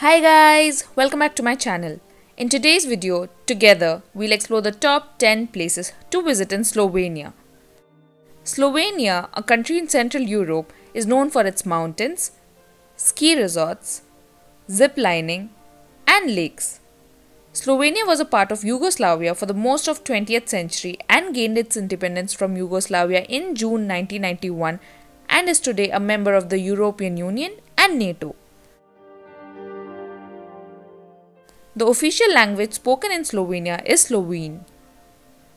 Hi guys, welcome back to my channel. In today's video, together we'll explore the top 10 places to visit in Slovenia. Slovenia, a country in Central Europe, is known for its mountains, ski resorts, zip lining, and lakes. Slovenia was a part of Yugoslavia for the most of 20th century and gained its independence from Yugoslavia in June 1991 and is today a member of the European Union and NATO. The official language spoken in Slovenia is Slovene.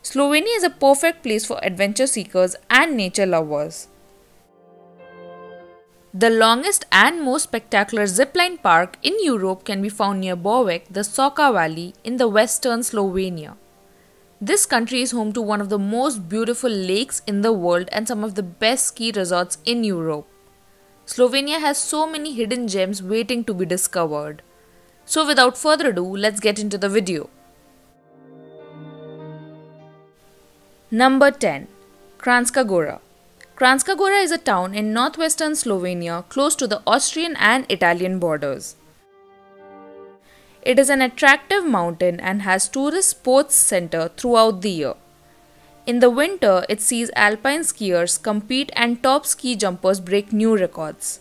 Slovenia is a perfect place for adventure seekers and nature lovers. The longest and most spectacular zipline park in Europe can be found near Bovec, the Soča Valley in the western Slovenia. This country is home to one of the most beautiful lakes in the world and some of the best ski resorts in Europe. Slovenia has so many hidden gems waiting to be discovered. So without further ado, let's get into the video. Number 10. Kranjska Gora Gora is a town in northwestern Slovenia close to the Austrian and Italian borders. It is an attractive mountain and has tourist sports center throughout the year. In the winter, it sees alpine skiers compete and top ski jumpers break new records.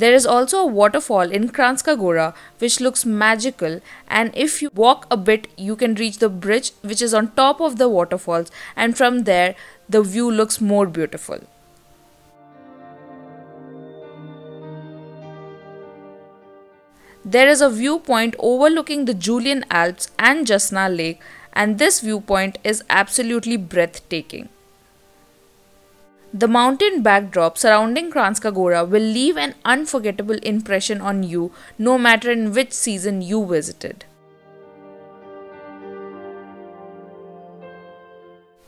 There is also a waterfall in Kranjska Gora which looks magical and if you walk a bit you can reach the bridge which is on top of the waterfalls and from there the view looks more beautiful. There is a viewpoint overlooking the Julian Alps and Jasna Lake and this viewpoint is absolutely breathtaking. The mountain backdrop surrounding Kranjska Gora will leave an unforgettable impression on you no matter in which season you visited.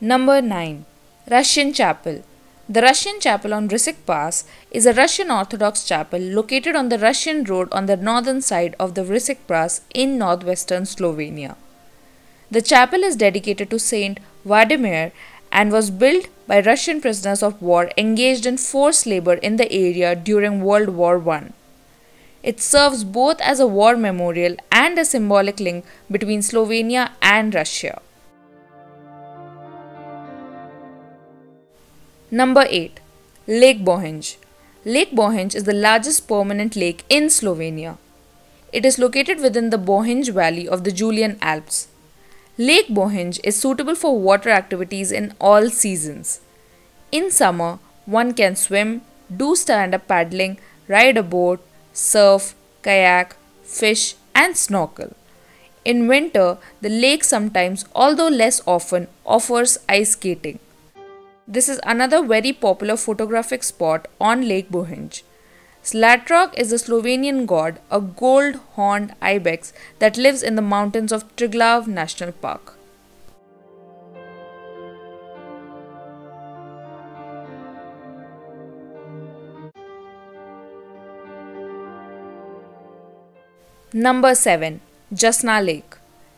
Number 9. Russian Chapel The Russian Chapel on Vršac Pass is a Russian Orthodox chapel located on the Russian road on the northern side of the Vršac Pass in northwestern Slovenia. The chapel is dedicated to Saint Vladimir and was built by Russian prisoners of war engaged in forced labor in the area during World War I. It serves both as a war memorial and a symbolic link between Slovenia and Russia. Number 8. Lake Bohinj. Lake Bohinj is the largest permanent lake in Slovenia. It is located within the Bohinj Valley of the Julian Alps. Lake Bohinj is suitable for water activities in all seasons. In summer, one can swim, do stand up paddling, ride a boat, surf, kayak, fish, and snorkel. In winter, the lake sometimes, although less often, offers ice skating. This is another very popular photographic spot on Lake Bohinj. Zlatorog is the Slovenian god, a gold horned ibex that lives in the mountains of Triglav National Park. Number 7. Jasna Lake.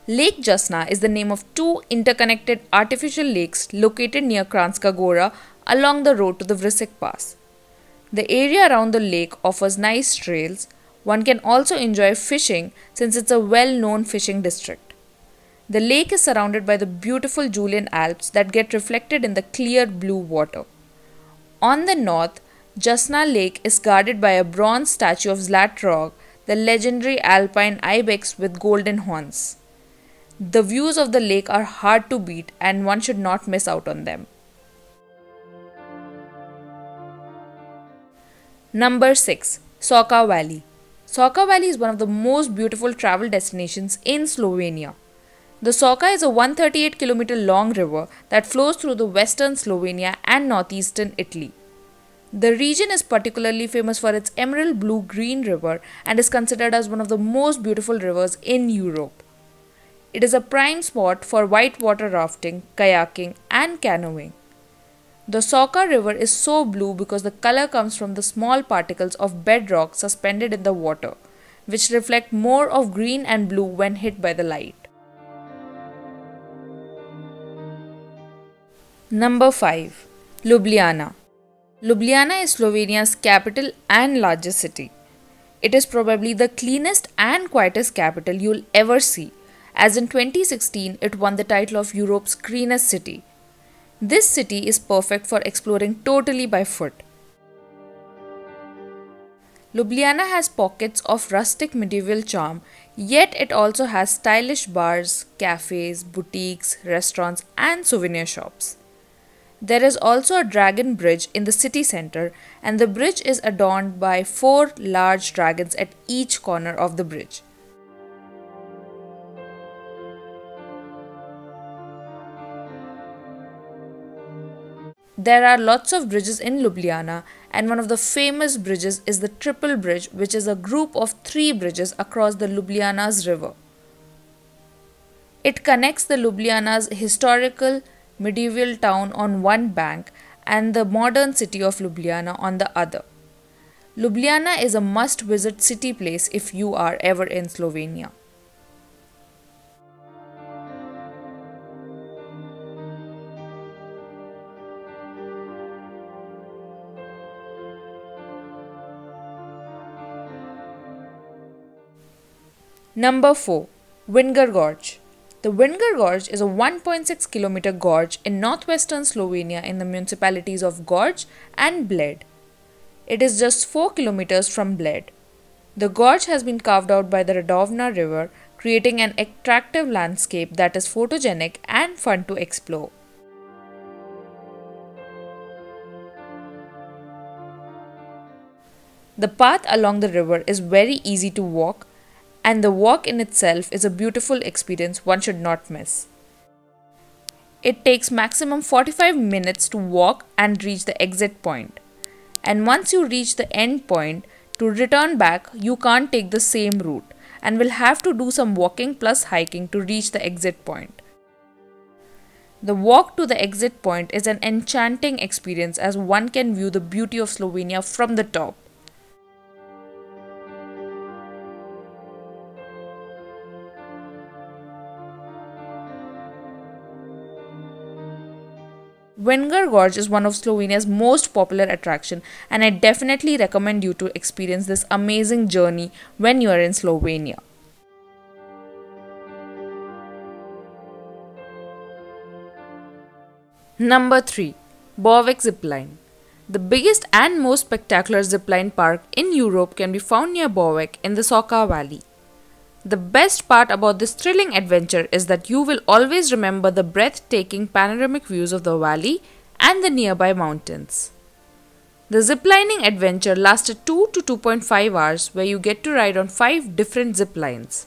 Lake Jasna is the name of two interconnected artificial lakes located near Kranjska Gora along the road to the Vršac Pass. The area around the lake offers nice trails. One can also enjoy fishing since it's a well known fishing district. The lake is surrounded by the beautiful Julian Alps that get reflected in the clear blue water. On the north, Jasna Lake is guarded by a bronze statue of Zlatorog, the legendary alpine ibex with golden horns. The views of the lake are hard to beat and one should not miss out on them. Number 6. Soča Valley. Soča Valley is one of the most beautiful travel destinations in Slovenia. The Soča is a 138 km long river that flows through the western Slovenia and northeastern Italy. The region is particularly famous for its emerald blue green river and is considered as one of the most beautiful rivers in Europe. It is a prime spot for whitewater rafting, kayaking, and canoeing. The Soča River is so blue because the color comes from the small particles of bedrock suspended in the water, which reflect more of green and blue when hit by the light. Number 5. Ljubljana. Ljubljana is Slovenia's capital and largest city. It is probably the cleanest and quietest capital you'll ever see, as in 2016 it won the title of Europe's greenest city. This city is perfect for exploring totally by foot. Ljubljana has pockets of rustic medieval charm, yet it also has stylish bars, cafes, boutiques, restaurants, and souvenir shops. There is also a dragon bridge in the city center, and the bridge is adorned by four large dragons at each corner of the bridge. There are lots of bridges in Ljubljana, and one of the famous bridges is the Triple Bridge, which is a group of three bridges across the Ljubljana's river. It connects the Ljubljana's historical medieval town on one bank and the modern city of Ljubljana on the other. Ljubljana is a must visit city place if you are ever in Slovenia. Number 4 Vintgar Gorge the Vintgar Gorge is a 1.6 kilometer gorge in northwestern Slovenia in the municipalities of Gorj and Bled. It is just 4 kilometers from Bled. The gorge has been carved out by the Radovna River, creating an attractive landscape that is photogenic and fun to explore. The path along the river is very easy to walk and the walk in itself is a beautiful experience one should not miss. It takes maximum 45 minutes to walk and reach the exit point. And once you reach the end point, to return back, you can't take the same route and will have to do some walking plus hiking to reach the exit point. The walk to the exit point is an enchanting experience as one can view the beauty of Slovenia from the top. Vintgar Gorge is one of Slovenia's most popular attraction and I definitely recommend you to experience this amazing journey when you are in Slovenia. Number 3. Bovec Zipline The biggest and most spectacular zipline park in Europe can be found near Bovec in the Soča Valley. The best part about this thrilling adventure is that you will always remember the breathtaking panoramic views of the valley and the nearby mountains. The ziplining adventure lasted 2 to 2.5 hours where you get to ride on 5 different zip lines.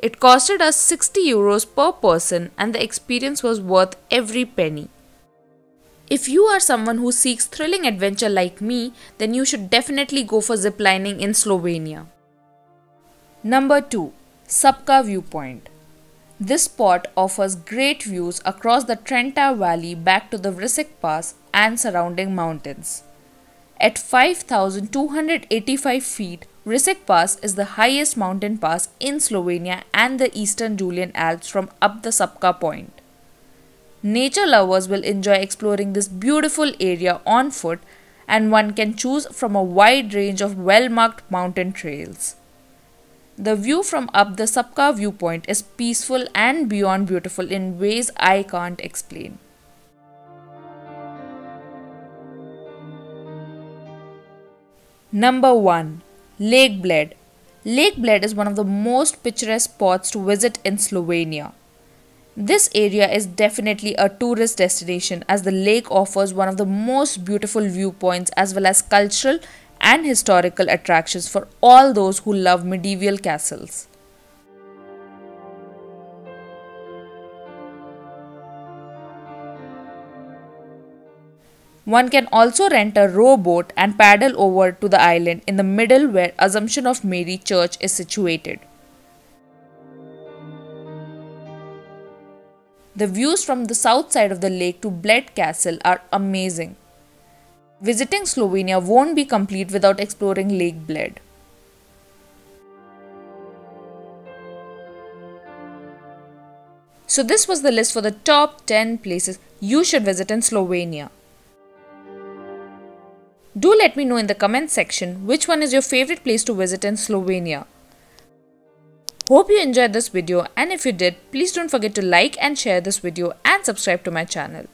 It costed us 60 euros per person and the experience was worth every penny. If you are someone who seeks thrilling adventure like me, then you should definitely go for ziplining in Slovenia. Number 2. Šupca Viewpoint. This spot offers great views across the Trenta Valley back to the Vršac Pass and surrounding mountains. At 5,285 feet, Vršac Pass is the highest mountain pass in Slovenia and the eastern Julian Alps from up the Šupca point. Nature lovers will enjoy exploring this beautiful area on foot and one can choose from a wide range of well marked mountain trails. The view from up the Šupca viewpoint is peaceful and beyond beautiful in ways I can't explain. Number 1 Lake Bled. Lake Bled is one of the most picturesque spots to visit in Slovenia. This area is definitely a tourist destination as the lake offers one of the most beautiful viewpoints as well as cultural and historical attractions for all those who love medieval castles. One can also rent a rowboat and paddle over to the island in the middle where Assumption of Mary Church is situated. The views from the south side of the lake to Bled Castle are amazing. Visiting Slovenia won't be complete without exploring Lake Bled. So, this was the list for the top 10 places you should visit in Slovenia. Do let me know in the comment section which one is your favorite place to visit in Slovenia. Hope you enjoyed this video and if you did, please don't forget to like and share this video and subscribe to my channel.